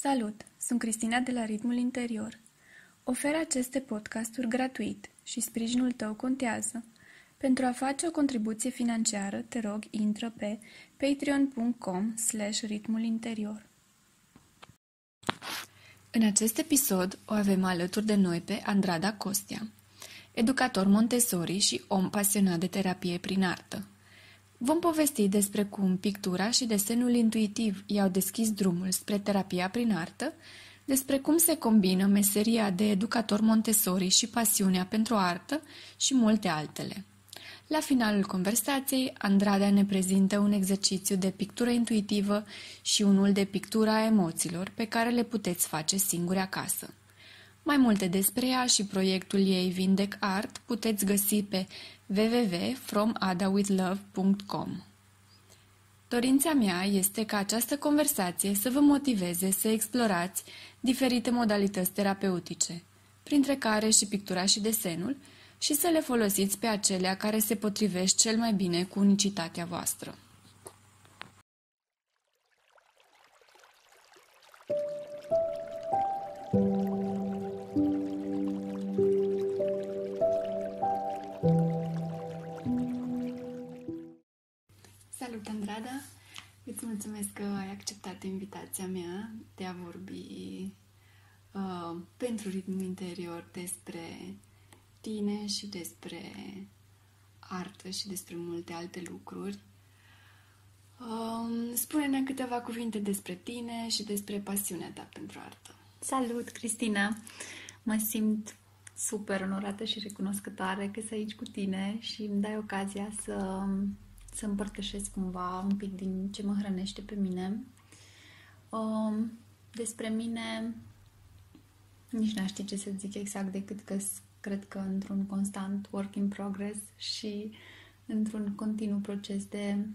Salut! Sunt Cristina de la Ritmul Interior. Ofer aceste podcasturi gratuit și sprijinul tău contează. Pentru a face o contribuție financiară, te rog, intră pe patreon.com slash ritmulinterior. În acest episod o avem alături de noi pe Andrada Costia, educator Montessori și om pasionat de terapie prin artă. Vom povesti despre cum pictura și desenul intuitiv i-au deschis drumul spre terapia prin artă, despre cum se combină meseria de educator Montessori și pasiunea pentru artă și multe altele. La finalul conversației, Andrada ne prezintă un exercițiu de pictură intuitivă și unul de pictura a emoțiilor pe care le puteți face singuri acasă. Mai multe despre ea și proiectul ei Vindec Art puteți găsi pe www.fromadawithlove.com Dorința mea este ca această conversație să vă motiveze să explorați diferite modalități terapeutice, printre care și pictura și desenul, și să le folosiți pe acelea care se potrivesc cel mai bine cu unicitatea voastră. Salut, Andrada! Îți mulțumesc că ai acceptat invitația mea de a vorbi uh, pentru ritmul interior despre tine și despre artă și despre multe alte lucruri. Um, spune-ne câteva cuvinte despre tine și despre pasiunea ta pentru artă. Salut, Cristina! Mă simt super onorată și recunoscătoare că sunt aici cu tine și îmi dai ocazia să, să împărtășesc cumva un pic din ce mă hrănește pe mine. Um, despre mine nici n-aș ști ce să zic exact decât că cred că într-un constant work in progress și într-un continuu proces de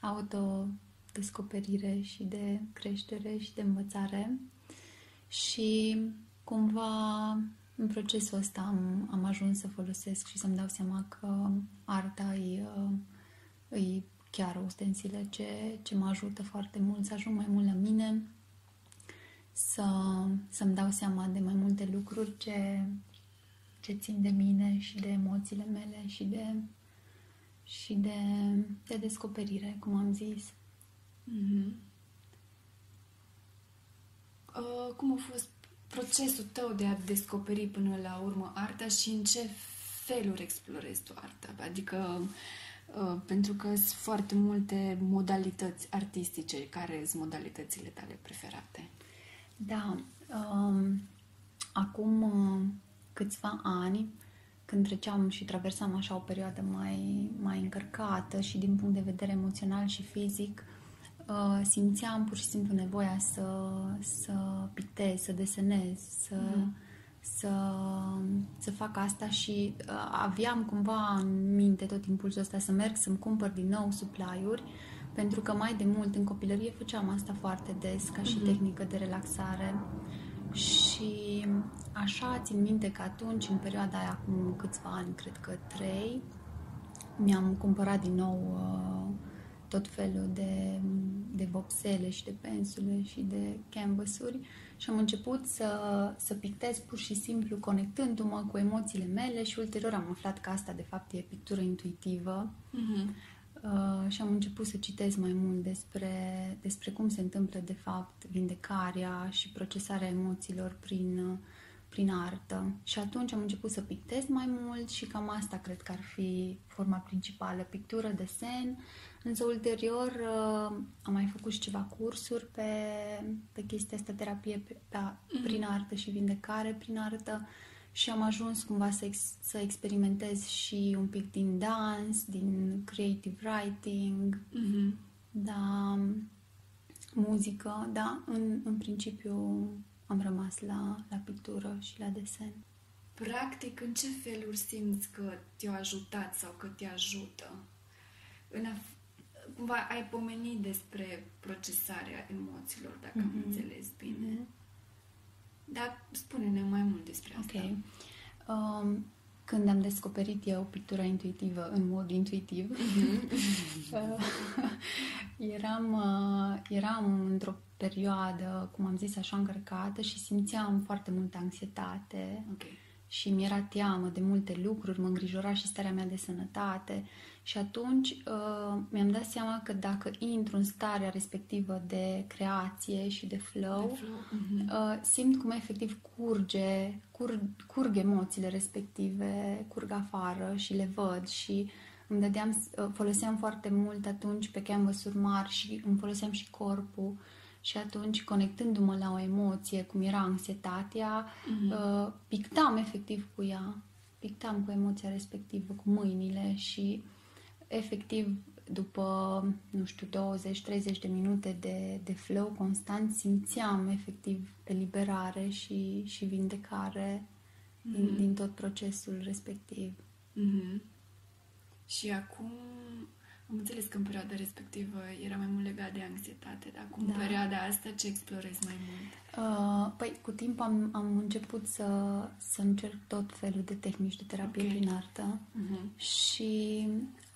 autodescoperire și de creștere și de învățare și cumva în procesul ăsta am, am ajuns să folosesc și să-mi dau seama că arta e, e chiar o ustensile ce, ce mă ajută foarte mult să ajung mai mult la mine, să, să-mi dau seama de mai multe lucruri ce, ce țin de mine și de emoțiile mele și de, și de, de descoperire, cum am zis. Mm-hmm. Uh, cum a fost procesul tău de a descoperi până la urmă arta și în ce feluri explorezi tu arta? Adică, uh, pentru că sunt foarte multe modalități artistice, care sunt modalitățile tale preferate? Da. Um, acum uh, câțiva ani, când treceam și traversam așa o perioadă mai, mai încărcată și din punct de vedere emoțional și fizic, uh, simțeam pur și simplu nevoia să, să pictez, să desenez, să, mm. Să, să fac asta și uh, aveam cumva în minte tot impulsul ăsta să merg să-mi cumpăr din nou supply-uri pentru că mai de mult în copilărie făceam asta foarte des ca și mm-hmm. tehnică de relaxare și așa țin minte că atunci, în perioada aia, acum câțiva ani, cred că trei, mi-am cumpărat din nou uh, tot felul de, de vopsele și de pensule și de canvasuri și am început să, să pictez pur și simplu conectându-mă cu emoțiile mele și ulterior am aflat că asta de fapt e pictură intuitivă. Mm-hmm Uh, și am început să citesc mai mult despre, despre cum se întâmplă, de fapt, vindecarea și procesarea emoțiilor prin, uh, prin artă. Și atunci am început să pictez mai mult și cam asta cred că ar fi forma principală, pictură, desen. Însă ulterior uh, am mai făcut și ceva cursuri pe, pe chestia asta, terapie pe, pe, prin mm-hmm. artă și vindecare prin artă și am ajuns cumva să, ex- să experimentez și un pic din dans, din creative writing, mm-hmm. da, muzică, da, în, în principiu am rămas la, la pictură și la desen. Practic, în ce feluri simți că te-au ajutat sau că te ajută? În af- cumva ai pomenit despre procesarea emoțiilor, dacă mm-hmm. am înțeles bine. Mm-hmm. Dar spune-ne mai mult despre asta. Ok. Um, când am descoperit eu pictura intuitivă în mod intuitiv, mm-hmm. eram, uh, eram într-o perioadă, cum am zis, așa încărcată și simțeam foarte multă anxietate Okay. Și mi-era teamă de multe lucruri, mă îngrijora și starea mea de sănătate și atunci uh, mi-am dat seama că dacă intru în starea respectivă de creație și de flow, De flow, mhm. uh, simt cum efectiv curge, cur, curg emoțiile respective, curg afară și le văd și îmi dădeam, uh, foloseam foarte mult atunci pe canvas-uri mari și îmi foloseam și corpul și atunci, conectându-mă la o emoție, cum era anxietatea, uh, pictam efectiv cu ea, pictam cu emoția respectivă, cu mâinile și efectiv după, nu știu, 20-30 de minute de, de flow constant, simțeam efectiv eliberare și, și vindecare din, din tot procesul respectiv. Mhm. Și acum am înțeles că în perioada respectivă era mai mult legat de anxietate, dar acum Da. în perioada asta ce explorezi mai mult? Uh, păi, cu timp am, am început să, să încerc tot felul de tehnici de terapie Ok. prin artă Mhm. și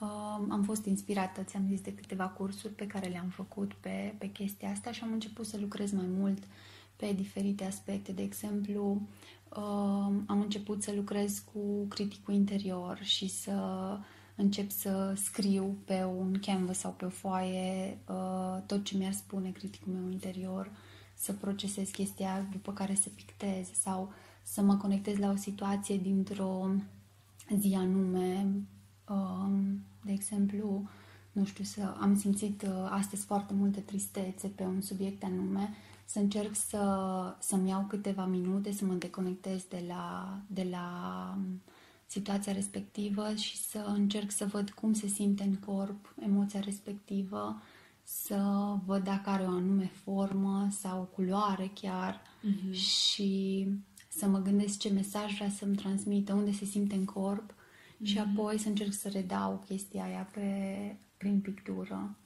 uh, am fost inspirată, ți-am zis, de câteva cursuri pe care le-am făcut pe, pe chestia asta și am început să lucrez mai mult pe diferite aspecte. De exemplu, uh, am început să lucrez cu criticul interior și să încep să scriu pe un canvas sau pe o foaie uh, tot ce mi-ar spune criticul meu interior, să procesez chestia după care să pictez sau să mă conectez la o situație dintr-o zi anume. Um, De exemplu, nu știu, să am simțit uh, astăzi foarte multe tristețe pe un subiect anume, să încerc să, să-mi iau câteva minute, să mă deconectez de la, de la um, situația respectivă și să încerc să văd cum se simte în corp emoția respectivă, să văd dacă are o anume formă sau culoare chiar Mhm. și să mă gândesc ce mesaj vrea să-mi transmită, unde se simte în corp și apoi să încerc să redau chestia aia pe, prin pictură.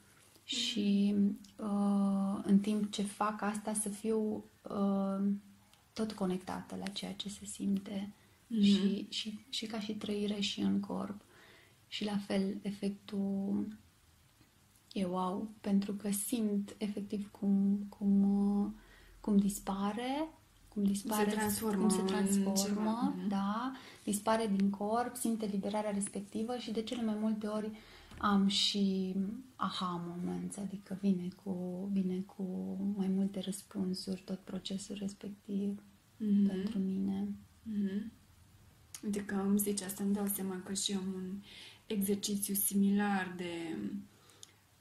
Și uh, în timp ce fac asta să fiu uh, tot conectată la ceea ce se simte și, și, și ca și trăire și în corp. Și la fel, efectul e wow, pentru că simt efectiv cum, cum, uh, cum dispare, cum dispare, transformă cum se în transformă, ceva, mhm. da, dispare din corp, simt eliberarea respectivă și de cele mai multe ori am și aha moments, adică vine cu, vine cu mai multe răspunsuri tot procesul respectiv Mhm. pentru mine. Mhm. Uite că îmi zici asta, îmi dau seama că și eu am un exercițiu similar de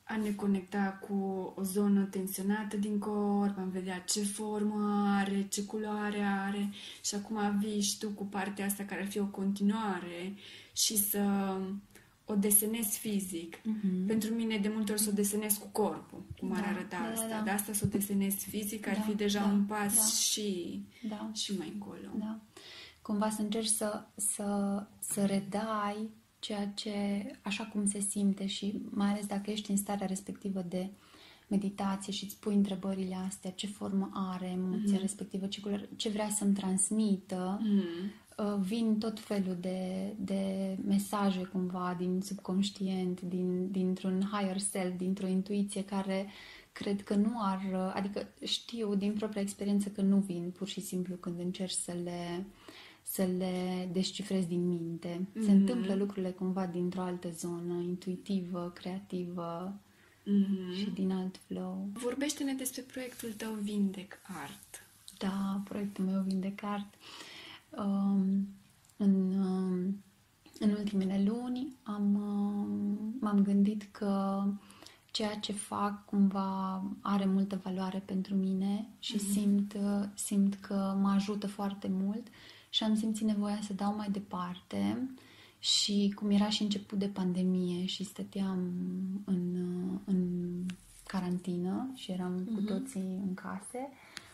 a ne conecta cu o zonă tensionată din corp, am vedea ce formă are, ce culoare are și acum vii și tu cu partea asta care ar fi o continuare și să o desenezi fizic. Mhm. Pentru mine de multe ori să o desenez cu corpul, cum ar Da, arăta da, da, asta. da. De asta să o desenez fizic ar Da, fi deja da, un pas da. și, Da. și mai încolo. Da. Cumva să încerci să, să, să redai ceea ce, așa cum se simte și mai ales dacă ești în starea respectivă de meditație și îți pui întrebările astea, ce formă are emoția respectivă, ce, culoare, ce vrea să-mi transmită, Mm. uh, vin tot felul de, de mesaje cumva din subconștient, din, dintr-un higher self, dintr-o intuiție care cred că nu ar, adică știu din propria experiență că nu vin pur și simplu când încerci să le să le descifrezi din minte. Se Mhm. întâmplă lucrurile cumva dintr-o altă zonă, intuitivă, creativă Mhm. și din alt flow. Vorbește-ne despre proiectul tău Vindec Art. Da, proiectul meu Vindecart. Um, în, um, în ultimele luni am, um, m-am gândit că ceea ce fac cumva are multă valoare pentru mine și simt, uh, simt că mă ajută foarte mult și am simțit nevoia să dau mai departe. Și cum era și început de pandemie și stăteam în, uh, în carantină și eram cu toții în case,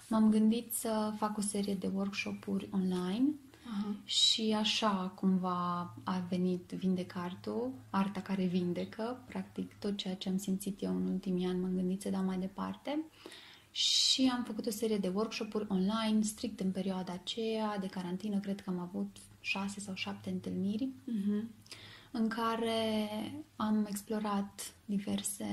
m-am gândit să fac o serie de workshop-uri online. Aha. și așa cumva a venit Vindecartul, arta care vindecă, practic tot ceea ce am simțit eu în ultimii ani m-am gândit să dau mai departe și am făcut o serie de workshop-uri online strict în perioada aceea de carantină, cred că am avut șase sau șapte întâlniri Mhm. în care am explorat diverse,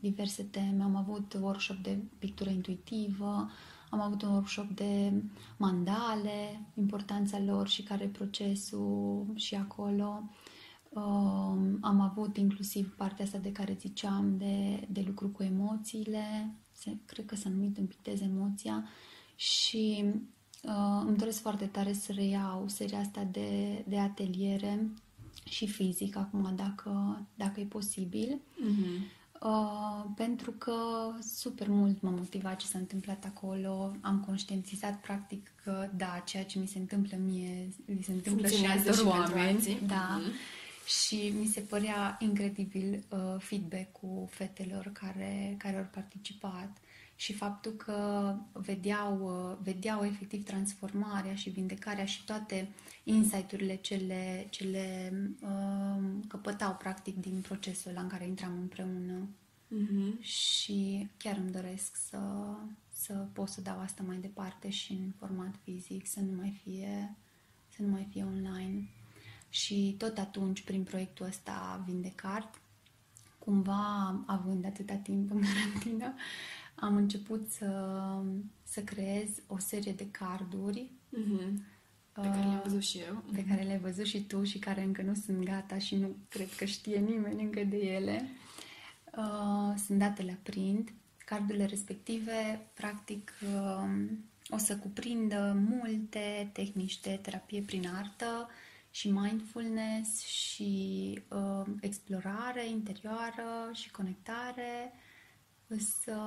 diverse teme. Am avut workshop de pictură intuitivă, am avut un workshop de mandale, importanța lor și care e procesul și acolo. Um, am avut inclusiv partea asta de care ziceam de, de lucru cu emoțiile, se, cred că s-a numit Împictez emoția și uh, îmi doresc foarte tare să reiau seria asta de, de ateliere și fizic acum dacă, dacă e posibil. Mm-hmm. Uh, pentru că super mult m-a motivat ce s-a întâmplat acolo. Am conștientizat practic că da, ceea ce mi se întâmplă mie, li se întâmplă și altor oameni. Da. Mm-hmm. Și mi se părea incredibil uh, feedback-ul fetelor care, care au participat și faptul că vedeau, uh, vedeau efectiv transformarea și vindecarea și toate insight-urile ce le, ce le uh, căpătau practic din procesul la în care intram împreună. Mm-hmm. Și chiar îmi doresc să, să pot să dau asta mai departe și în format fizic, să nu mai fie, să nu mai fie online. Și tot atunci, prin proiectul ăsta Vindecart, cumva, având atâta timp în carantină, am început să, să creez o serie de carduri mm-hmm. pe care le-am văzut și eu. Pe care le-ai văzut și tu și care încă nu sunt gata și nu cred că știe nimeni încă de ele. Uh, sunt date la print. Cardurile respective, practic, uh, o să cuprindă multe tehnici de terapie prin artă și mindfulness și uh, explorare interioară și conectare să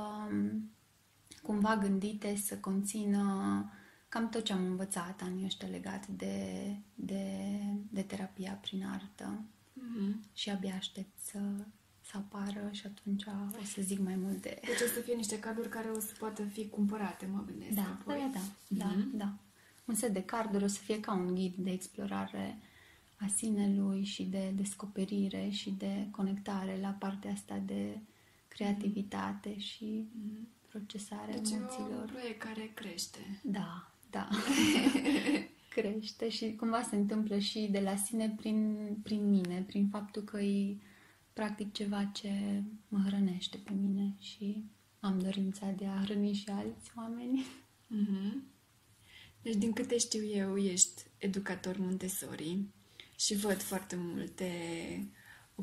cumva gândite să conțină cam tot ce am învățat anii ăștia legat de, de, de terapia prin artă. Mm-hmm. Și abia aștept să, să apară și atunci o să zic mai multe. Deci o să fie niște carduri care o să poată fi cumpărate, mă gândesc. Da, apoi. da, da, mm-hmm. da, da. Un set de carduri o să fie ca un ghid de explorare a sinelui și de descoperire și de conectare la partea asta de creativitate și mm-hmm. procesarea deci emoțiilor. Deci un proiect care crește. Da, da. crește și cumva se întâmplă și de la sine prin, prin mine, prin faptul că e practic ceva ce mă hrănește pe mine și am dorința de a hrăni și alți oameni. Mm-hmm. Deci, din câte știu eu, ești educator Montessori și văd foarte multe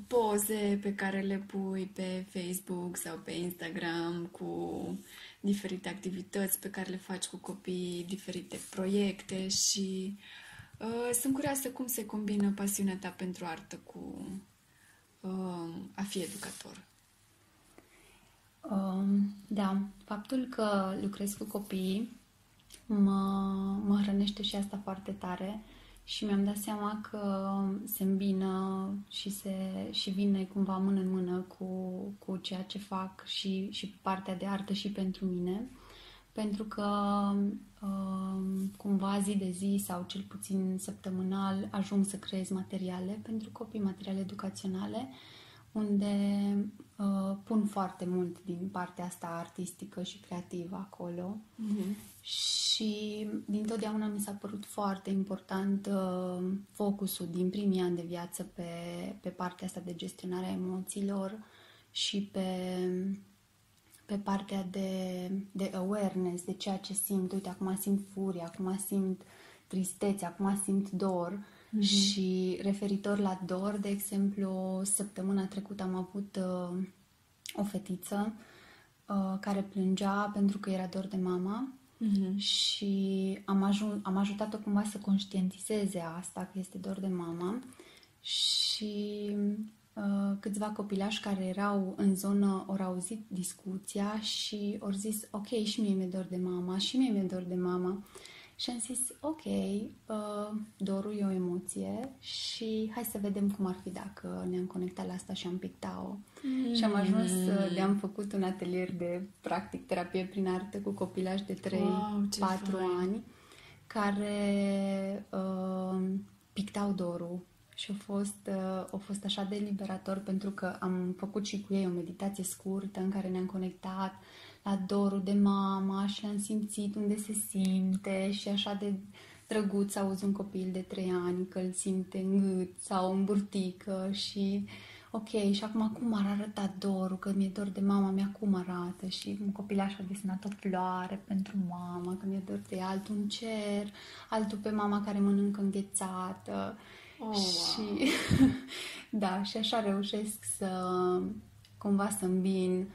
poze pe care le pui pe Facebook sau pe Instagram cu diferite activități pe care le faci cu copii, diferite proiecte și uh, sunt curioasă cum se combină pasiunea ta pentru artă cu uh, a fi educator. Um, da, faptul că lucrez cu copii mă, mă hrănește și asta foarte tare și mi-am dat seama că se îmbină și, se, și vine cumva mână în mână cu, cu ceea ce fac și, și partea de artă și pentru mine. Pentru că um, cumva zi de zi sau cel puțin săptămânal ajung să creez materiale pentru copii, materiale educaționale unde uh, pun foarte mult din partea asta artistică și creativă acolo. Mm-hmm. Și din totdeauna mi s-a părut foarte important uh, focusul din primii ani de viață pe, pe partea asta de gestionare a emoțiilor și pe, pe partea de, de awareness, de ceea ce simt. Uite, acum simt furie, acum simt tristețe, acum simt dor Mm-hmm. Și referitor la dor, de exemplu, săptămâna trecută am avut uh, o fetiță uh, care plângea pentru că era dor de mama mm-hmm. și am, ajun, am ajutat-o cumva să conștientizeze asta, că este dor de mama și uh, câțiva copilași care erau în zonă au auzit discuția și au zis ok, și mie mi-e dor de mama, și mie mi-e dor de mama. Și am zis, ok, uh, dorul e o emoție și hai să vedem cum ar fi dacă ne-am conectat la asta și am pictat-o. Mm. Și am ajuns, uh, de-am făcut un atelier de practic terapie prin artă cu copilași de 3-4 wow, ani care uh, pictau dorul și a fost, uh, a fost așa de liberator pentru că am făcut și cu ei o meditație scurtă în care ne-am conectat la dorul de mama și am simțit unde se simte și așa de drăguț să auzi un copil de trei ani că îl simte în gât sau în burtică și ok, și acum cum ar arăta dorul, că mi-e dor de mama mea, cum arată? Și un copil așa desenat o floare pentru mama, că mi-e dor de ea, altul un cer, altul pe mama care mănâncă înghețată Oh, și da, și așa reușesc să cumva să îmbin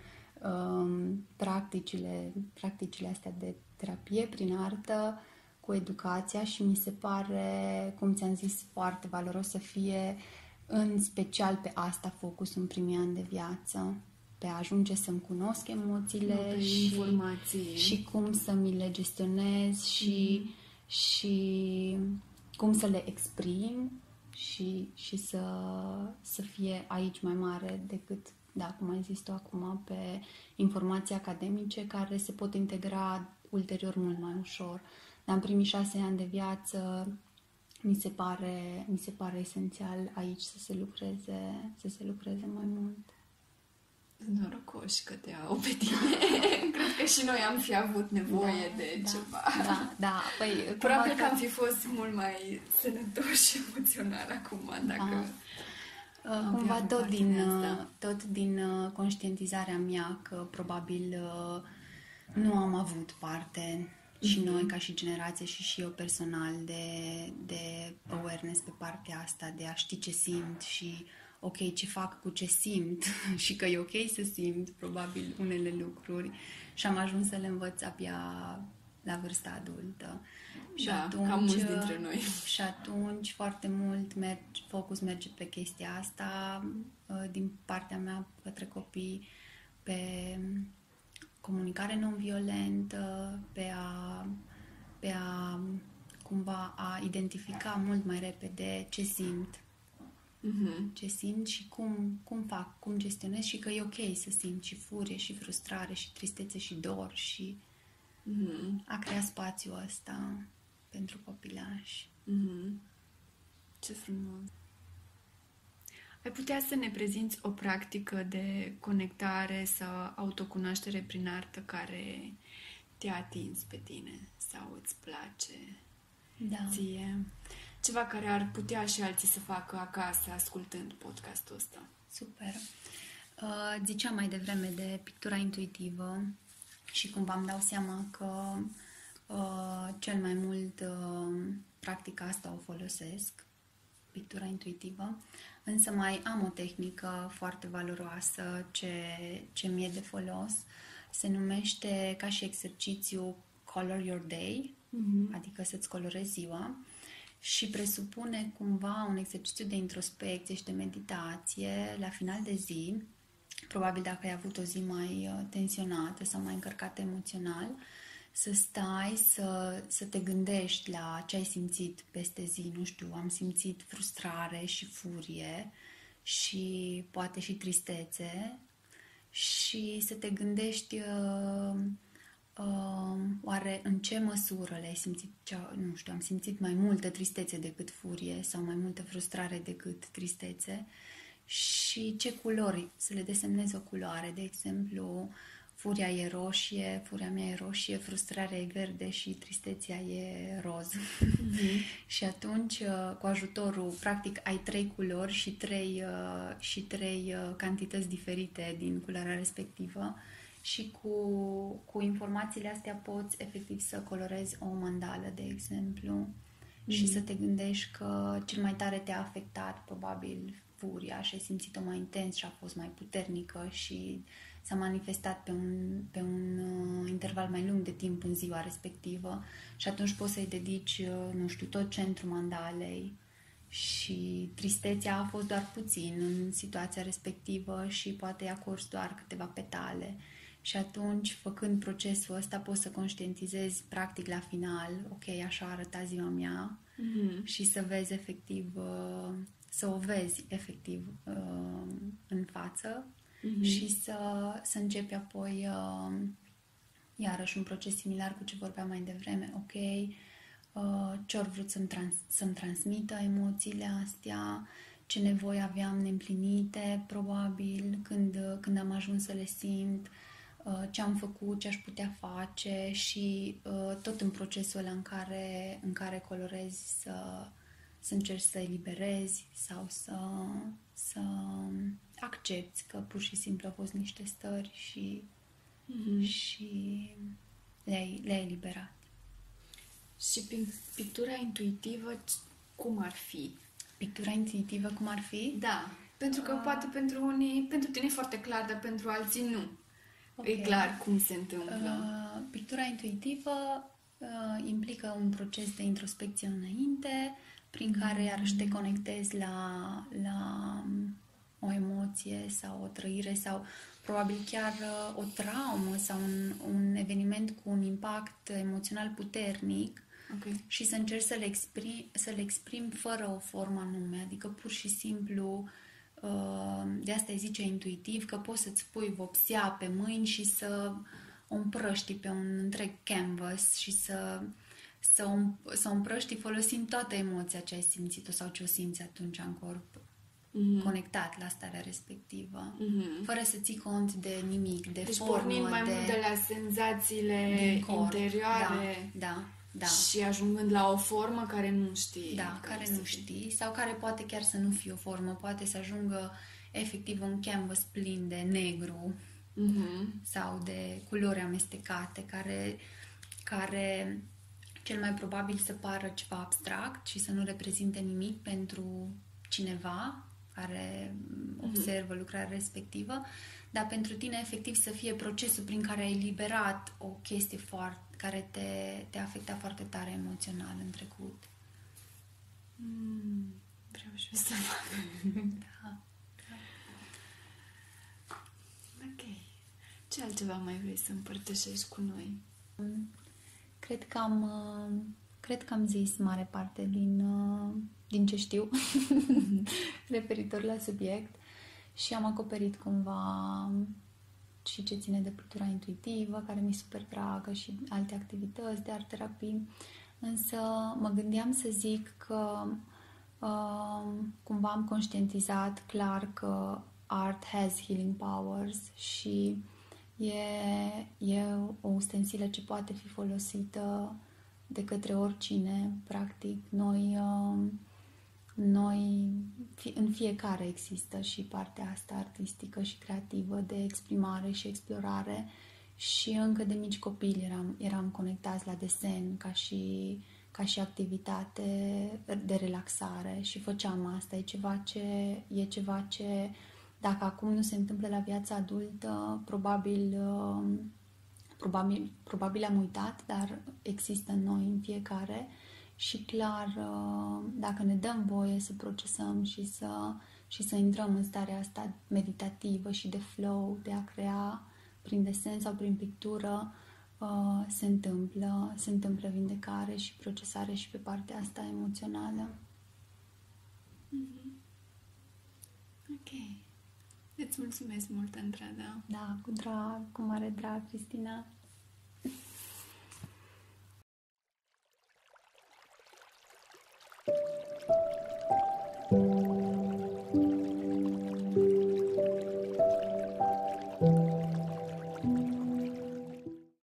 um, practicile, practicile astea de terapie prin artă cu educația și mi se pare, cum ți-am zis, foarte valoros să fie în special pe asta focus în primii ani de viață pe a ajunge să-mi cunosc emoțiile și, informații. și cum să mi le gestionez și, mm. și cum să le exprim și, și să, să fie aici mai mare decât, da, cum ai zis tu acum, pe informații academice care se pot integra ulterior mult mai ușor. Dar în primii șase ani de viață mi se pare, mi se pare esențial aici să se lucreze, să se lucreze mai mult. Norocoși că te au pe tine. Cred că și noi am fi avut nevoie da, de da, ceva. Da, da. Păi, Probabil că am fi fost mult mai sănătoși emoțional acum, dacă... Da. Uh, cumva tot din, uh, tot din uh, conștientizarea mea că probabil nu am avut parte și mm-hmm. noi ca și generație și și eu personal de, de awareness pe partea asta, de a ști ce simt și ok, ce fac cu ce simt și că e ok să simt probabil unele lucruri și am ajuns să le învăț abia la vârsta adultă. Și da, atunci, cam mulți dintre noi. Și atunci foarte mult merg, focus merge pe chestia asta uh, din partea mea către copii pe comunicare non-violentă, pe a, pe a cumva a identifica mult mai repede ce simt mm-hmm. ce simt și cum, cum fac, cum gestionez și că e ok să simt și furie și frustrare și tristețe și dor și mm-hmm. a crea spațiul ăsta pentru copilași. Mm-hmm. Ce frumos! Ai putea să ne prezinți o practică de conectare sau autocunoaștere prin artă care te-a atins pe tine sau îți place da. ție? Ceva care ar putea și alții să facă acasă ascultând podcastul ăsta. Super. Uh, ziceam mai devreme de pictura intuitivă și cumva îmi dau seama că uh, cel mai mult uh, practica asta o folosesc, pictura intuitivă, însă mai am o tehnică foarte valoroasă ce, ce mi-e de folos. Se numește ca și exercițiu Color Your Day, mm-hmm. adică să-ți colorezi ziua și presupune cumva un exercițiu de introspecție și de meditație la final de zi, probabil dacă ai avut o zi mai uh, tensionată sau mai încărcată emoțional, să stai, să, să te gândești la ce ai simțit peste zi, nu știu, am simțit frustrare și furie și poate și tristețe și să te gândești uh, uh, oare în ce măsură le-ai simțit, cea, nu știu, am simțit mai multă tristețe decât furie sau mai multă frustrare decât tristețe și ce culori, să le desemnezi o culoare, de exemplu, furia e roșie, furia mea e roșie, frustrarea e verde și tristețea e roz. Mm-hmm. și atunci, uh, cu ajutorul, practic, ai trei culori și trei, uh, și trei uh, cantități diferite din culoarea respectivă și cu, cu informațiile astea poți efectiv să colorezi o mandală, de exemplu, mm-hmm. și să te gândești că cel mai tare te-a afectat probabil furia și ai simțit-o mai intens și a fost mai puternică și s-a manifestat pe un, pe un uh, interval mai lung de timp în ziua respectivă. Și atunci poți să-i dedici, uh, nu știu, tot centrul mandalei. Și tristețea a fost doar puțin în situația respectivă și poate i-a curs doar câteva petale și atunci, făcând procesul ăsta, poți să conștientizezi practic la final, ok, așa arăta ziua mea mm-hmm. și să vezi efectiv, uh, să o vezi efectiv uh, în față mm-hmm. și să, să începi apoi uh, iarăși un proces similar cu ce vorbeam mai devreme, ok, ce ori vrut să-mi, trans- să-mi transmită emoțiile astea, ce nevoi aveam neîmplinite, probabil, când, când am ajuns să le simt, uh, ce am făcut, ce aș putea face și uh, tot în procesul ăla în care, în care colorezi să, să încerci să eliberezi sau să, să accepti că pur și simplu au fost niște stări și, Mhm. și le-ai, le-ai eliberat. Și prin pictura intuitivă, c- cum ar fi? Pictura intuitivă cum ar fi? Da, pentru că poate pentru unii, pentru tine e foarte clar, dar pentru alții nu. Ok. E clar cum se întâmplă. Uh, pictura intuitivă uh, implică un proces de introspecție înainte, prin care iarăși te conectezi la, la um, o emoție sau o trăire sau probabil chiar uh, o traumă sau un, un eveniment cu un impact emoțional puternic Ok. și să încerci să le exprimi, să le exprimi fără o formă anume, adică pur și simplu uh, de asta îi zice intuitiv că poți să-ți pui vopsea pe mâini și să o împrăști pe un întreg canvas și să, să, o, să o împrăști folosind toată emoția ce ai simțit-o sau ce o simți atunci în corp, Mhm. conectat la starea respectivă, Mhm. fără să ții cont de nimic, de Deci formă, pornind mai de, mult de la senzațiile din corp. interioare Da, da, da. și ajungând la o formă care nu știi. Da, care să nu fie. știi sau care poate chiar să nu fie o formă, poate să ajungă efectiv un canvas plin de negru Mhm. sau de culori amestecate care, care cel mai probabil să pară ceva abstract și să nu reprezinte nimic pentru cineva care observă lucrarea respectivă, dar pentru tine efectiv să fie procesul prin care ai eliberat o chestie foarte, care te, te afecta foarte tare emoțional în trecut. Mm, vreau și eu să fac. Da. Ok. Ce altceva mai vrei să împărtășești cu noi? Cred că am, uh, cred că am zis mare parte din, uh, din ce știu referitor la subiect și am acoperit cumva și ce ține de pictura intuitivă, care mi e super dragă și alte activități de art terapii. Însă mă gândeam să zic că uh, cumva am conștientizat clar că art has healing powers și e, e o ustensilă ce poate fi folosită de către oricine, practic. Noi, uh, noi fi- în fiecare există și partea asta artistică și creativă de exprimare și explorare și încă de mici copili eram, eram conectați la desen ca și, ca și activitate de relaxare și făceam asta. E ceva ce, e ceva ce dacă acum nu se întâmplă la viața adultă, probabil, uh, probabil, probabil am uitat, dar există în noi în fiecare și clar, uh, dacă ne dăm voie să procesăm și să, și să intrăm în starea asta meditativă și de flow, de a crea prin desen sau prin pictură, uh, se întâmplă, se întâmplă vindecare și procesare și pe partea asta emoțională. Ok. Îți mulțumesc mult, Andrada. Da, cu drag, cu mare drag, Cristina.